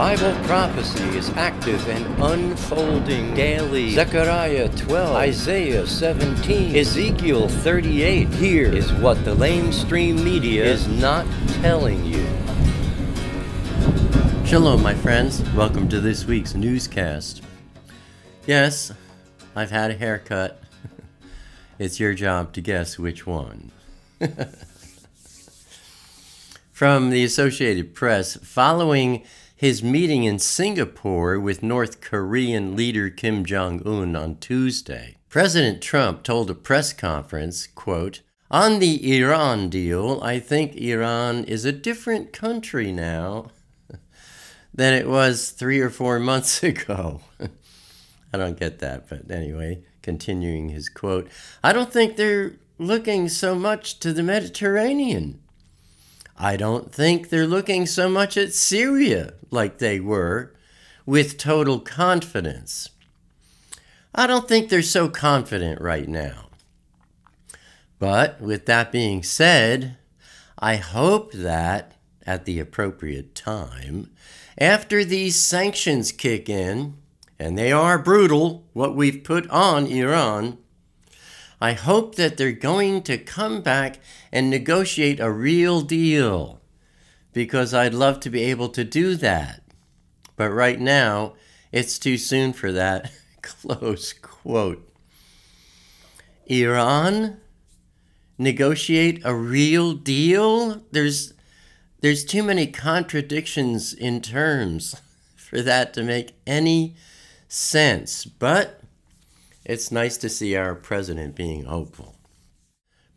Bible prophecy is active and unfolding daily. Zechariah 12, Isaiah 17, Ezekiel 38. Here is what the lamestream media is not telling you. Shalom, my friends. Welcome to this week's newscast. Yes, I've had a haircut. it's your job to guess which one. From the Associated Press, following his meeting in Singapore with North Korean leader Kim Jong un on Tuesday, President Trump told a press conference, quote, On the Iran deal, I think Iran is a different country now than it was three or four months ago. I don't get that, but anyway, continuing his quote, I don't think they're looking so much to the Mediterranean. I don't think they're looking so much at Syria like they were with total confidence. I don't think they're so confident right now. But with that being said, I hope that at the appropriate time, after these sanctions kick in, and they are brutal, what we've put on Iran, I hope that they're going to come back and negotiate a real deal because I'd love to be able to do that. But right now, it's too soon for that. Close quote. Iran negotiate a real deal? There's there's too many contradictions in terms for that to make any sense. But it's nice to see our president being hopeful.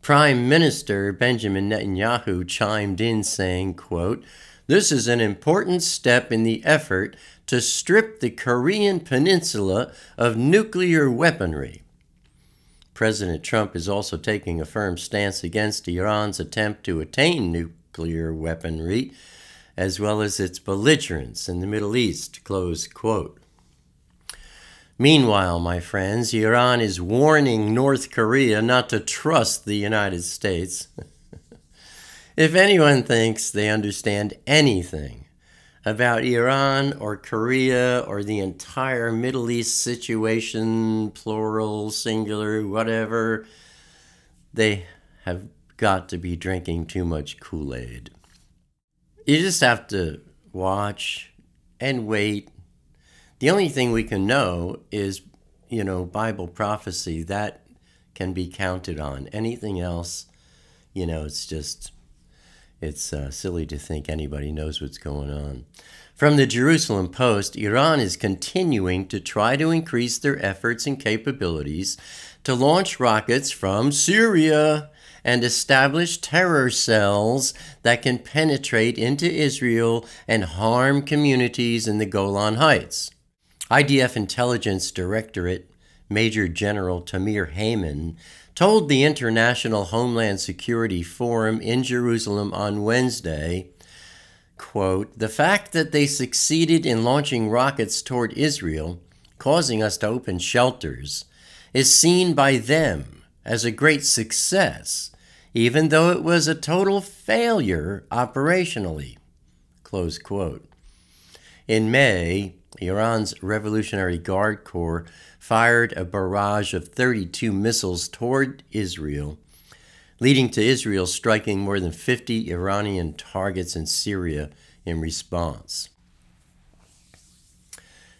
Prime Minister Benjamin Netanyahu chimed in saying, quote, This is an important step in the effort to strip the Korean peninsula of nuclear weaponry. President Trump is also taking a firm stance against Iran's attempt to attain nuclear weaponry, as well as its belligerence in the Middle East. Close quote. Meanwhile, my friends, Iran is warning North Korea not to trust the United States. if anyone thinks they understand anything about Iran or Korea or the entire Middle East situation, plural, singular, whatever, they have got to be drinking too much Kool Aid. You just have to watch and wait the only thing we can know is, you know, Bible prophecy that can be counted on. Anything else, you know, it's just, it's uh, silly to think anybody knows what's going on. From the Jerusalem Post, Iran is continuing to try to increase their efforts and capabilities to launch rockets from Syria and establish terror cells that can penetrate into Israel and harm communities in the Golan Heights. IDF Intelligence Directorate Major General Tamir Hayman told the International Homeland Security Forum in Jerusalem on Wednesday, quote, "The fact that they succeeded in launching rockets toward Israel, causing us to open shelters, is seen by them as a great success, even though it was a total failure operationally." Close quote. In May, Iran's Revolutionary Guard Corps fired a barrage of 32 missiles toward Israel, leading to Israel striking more than 50 Iranian targets in Syria in response.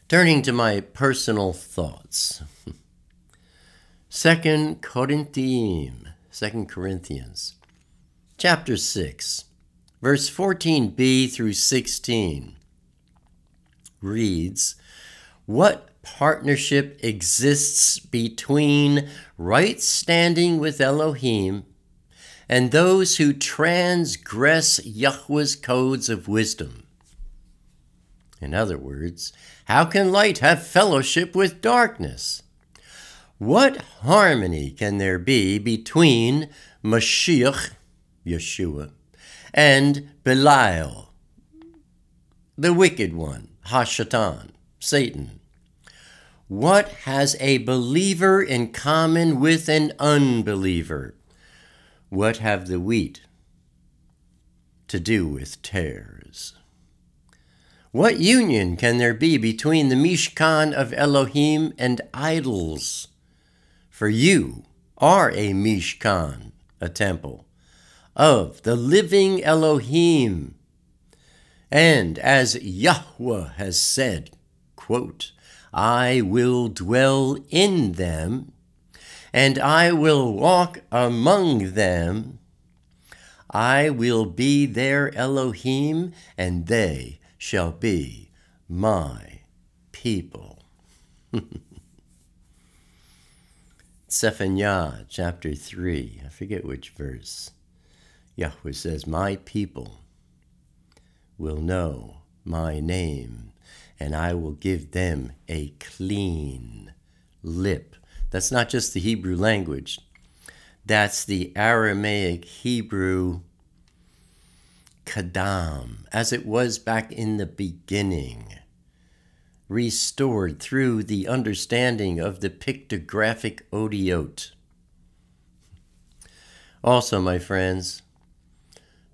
Turning to my personal thoughts. Second Corinthians, Second Corinthians, chapter 6, verse 14b through 16 reads What partnership exists between right standing with Elohim and those who transgress Yahweh's codes of wisdom? In other words, how can light have fellowship with darkness? What harmony can there be between Mashiach, Yeshua, and Belial, the wicked one? Hashatan, Satan. What has a believer in common with an unbeliever? What have the wheat to do with tares? What union can there be between the Mishkan of Elohim and idols? For you are a Mishkan, a temple, of the living Elohim. And as Yahweh has said, quote, I will dwell in them, and I will walk among them. I will be their Elohim, and they shall be my people. Zephaniah chapter 3, I forget which verse. Yahweh says, My people will know my name and I will give them a clean lip. That's not just the Hebrew language, that's the Aramaic Hebrew Qaddam, as it was back in the beginning, restored through the understanding of the pictographic Otiot. Also, my friends,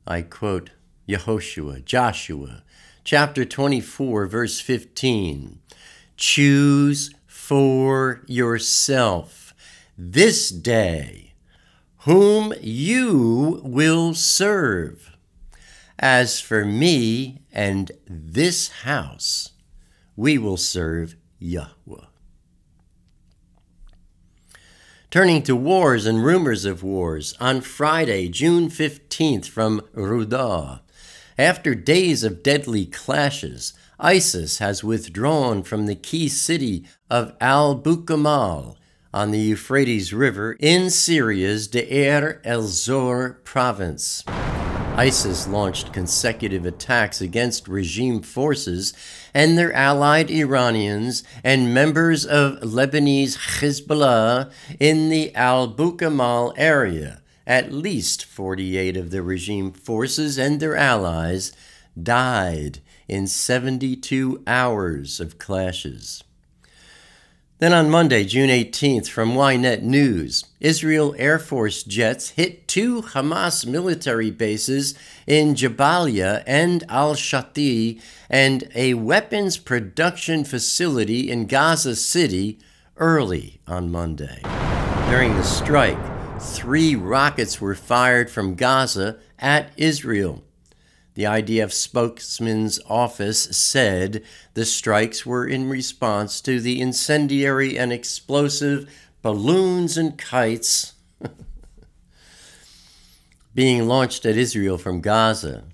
I quote Yehoshua, Joshua, chapter 24, verse 15. Choose for yourself this day whom you will serve. As for me and this house, we will serve Yahweh. Turning to wars and rumors of wars, on Friday, June 15th, from Rudaw, after days of deadly clashes, ISIS has withdrawn from the key city of Al Bukamal on the Euphrates River in Syria's Deir el Zor province. ISIS launched consecutive attacks against regime forces and their allied Iranians and members of Lebanese Hezbollah in the Al Bukamal area at least 48 of the regime forces and their allies died in 72 hours of clashes. Then on Monday, June 18th, from Ynet News, Israel Air Force jets hit two Hamas military bases in Jabalia and Al Shati and a weapons production facility in Gaza City early on Monday. During the strike, three rockets were fired from Gaza at Israel. The IDF spokesman's office said the strikes were in response to the incendiary and explosive balloons and kites being launched at Israel from Gaza.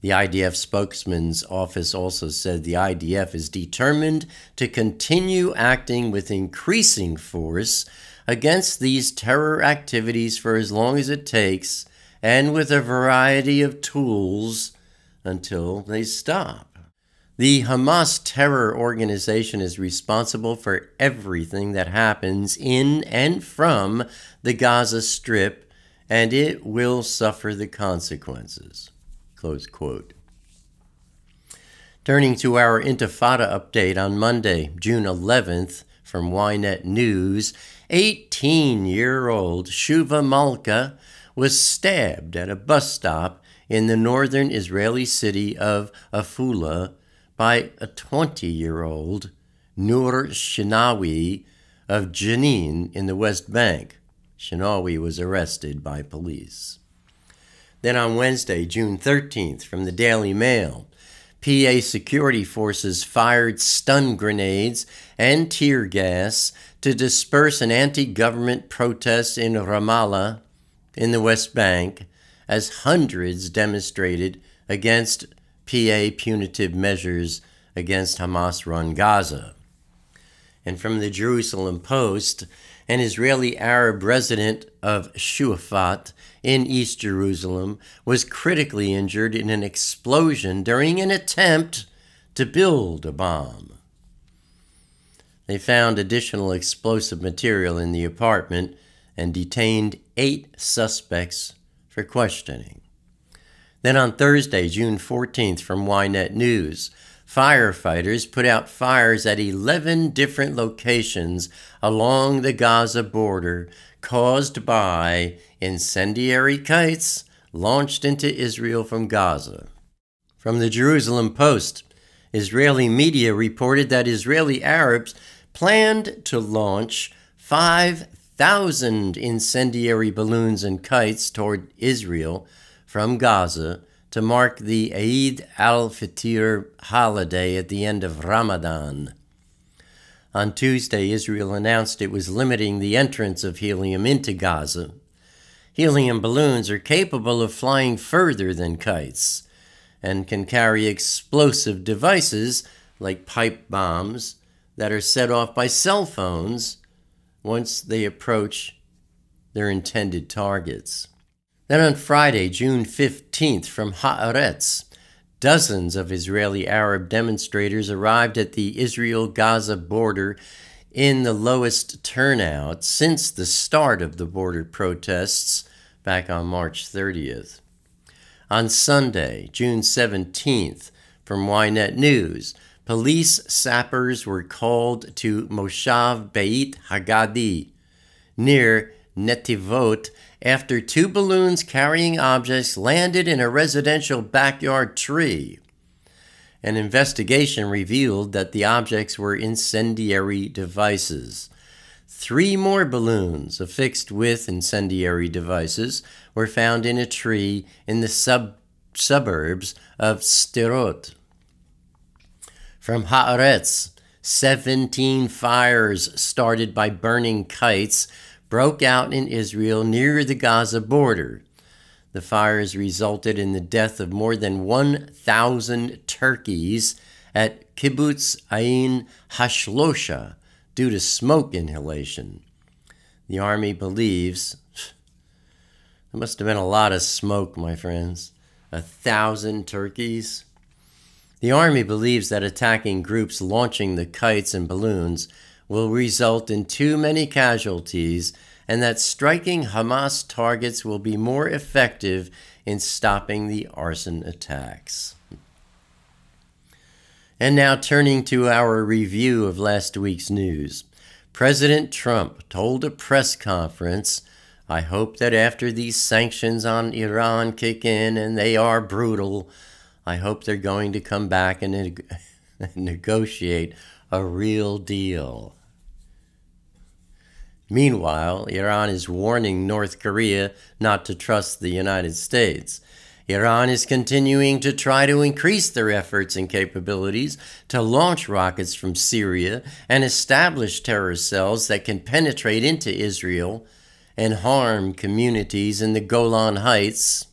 The IDF spokesman's office also said the IDF is determined to continue acting with increasing force against these terror activities for as long as it takes and with a variety of tools until they stop. The Hamas terror organization is responsible for everything that happens in and from the Gaza Strip, and it will suffer the consequences. Close quote. Turning to our Intifada update on Monday, June 11th, from Ynet News, 18 year old Shuva Malka was stabbed at a bus stop in the northern Israeli city of Afula by a 20 year old Nur Shinawi of Jenin in the West Bank. Shinawi was arrested by police. Then on Wednesday, June 13th, from the Daily Mail, PA security forces fired stun grenades and tear gas to disperse an anti government protest in Ramallah in the West Bank as hundreds demonstrated against PA punitive measures against Hamas run Gaza. And from the Jerusalem Post, an Israeli Arab resident of Shuafat in East Jerusalem, was critically injured in an explosion during an attempt to build a bomb. They found additional explosive material in the apartment and detained eight suspects for questioning. Then on Thursday, June 14th, from Ynet News, firefighters put out fires at 11 different locations along the Gaza border caused by incendiary kites launched into Israel from Gaza. From the Jerusalem Post, Israeli media reported that Israeli Arabs planned to launch 5,000 incendiary balloons and kites toward Israel from Gaza to mark the Eid al Fitr holiday at the end of Ramadan. On Tuesday, Israel announced it was limiting the entrance of helium into Gaza. Helium balloons are capable of flying further than kites and can carry explosive devices like pipe bombs that are set off by cell phones once they approach their intended targets. Then on Friday, June 15th, from Haaretz, dozens of Israeli Arab demonstrators arrived at the Israel Gaza border in the lowest turnout since the start of the border protests back on March 30th. On Sunday, June 17th, from Ynet News, police sappers were called to Moshav Beit Hagadi near Netivot after two balloons carrying objects landed in a residential backyard tree. An investigation revealed that the objects were incendiary devices. Three more balloons affixed with incendiary devices were found in a tree in the sub- suburbs of Sderot. From Haaretz, 17 fires started by burning kites broke out in Israel near the Gaza border. The fires resulted in the death of more than 1,000 turkeys at Kibbutz Ain Hashlosha, due to smoke inhalation. The Army believes there must have been a lot of smoke, my friends. A thousand turkeys. The Army believes that attacking groups launching the kites and balloons will result in too many casualties and that striking Hamas targets will be more effective in stopping the arson attacks. And now turning to our review of last week's news. President Trump told a press conference I hope that after these sanctions on Iran kick in and they are brutal, I hope they're going to come back and neg- negotiate a real deal. Meanwhile, Iran is warning North Korea not to trust the United States. Iran is continuing to try to increase their efforts and capabilities to launch rockets from Syria and establish terror cells that can penetrate into Israel and harm communities in the Golan Heights.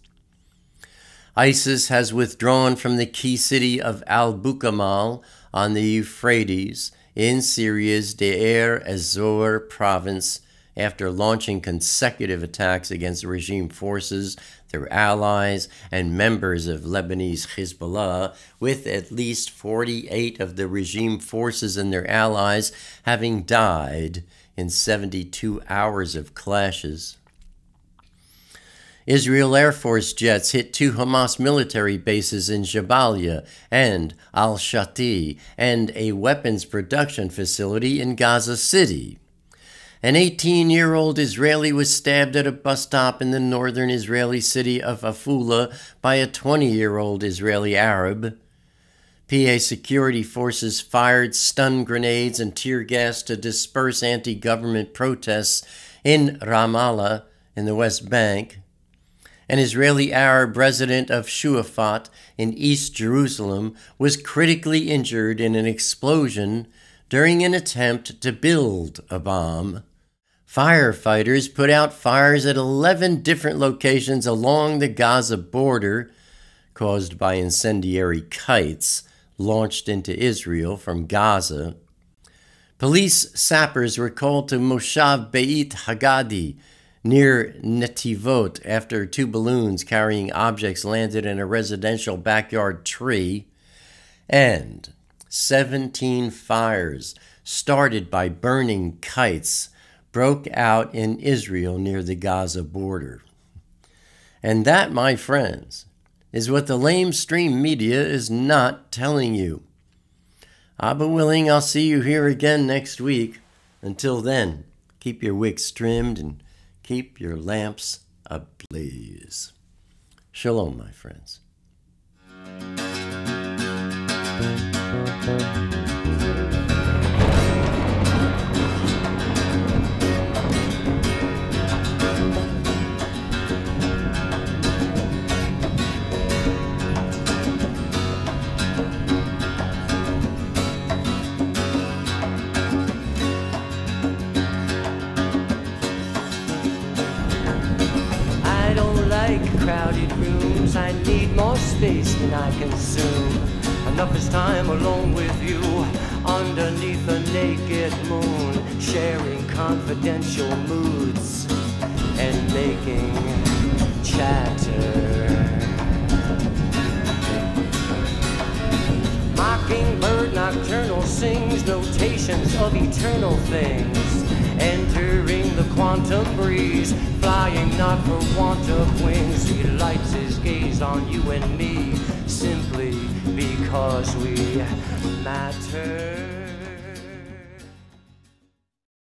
ISIS has withdrawn from the key city of Al Bukamal on the Euphrates in Syria's Deir ez-Zor province after launching consecutive attacks against regime forces, their allies, and members of Lebanese Hezbollah, with at least 48 of the regime forces and their allies having died in 72 hours of clashes. Israel Air Force jets hit two Hamas military bases in Jabalia and Al Shati and a weapons production facility in Gaza City. An 18 year old Israeli was stabbed at a bus stop in the northern Israeli city of Afula by a 20 year old Israeli Arab. PA security forces fired stun grenades and tear gas to disperse anti government protests in Ramallah in the West Bank. An Israeli Arab resident of Shuafat in East Jerusalem was critically injured in an explosion during an attempt to build a bomb. Firefighters put out fires at 11 different locations along the Gaza border caused by incendiary kites launched into Israel from Gaza. Police sappers were called to Moshav Beit Hagadi near Netivot after two balloons carrying objects landed in a residential backyard tree. And 17 fires started by burning kites broke out in Israel near the Gaza border. And that, my friends, is what the lamestream media is not telling you. Abba willing, I'll see you here again next week. Until then, keep your wicks trimmed and Keep your lamps ablaze. Shalom, my friends. Sharing confidential moods and making chatter. Mockingbird nocturnal sings notations of eternal things. Entering the quantum breeze, flying not for want of wings. He lights his gaze on you and me simply because we matter.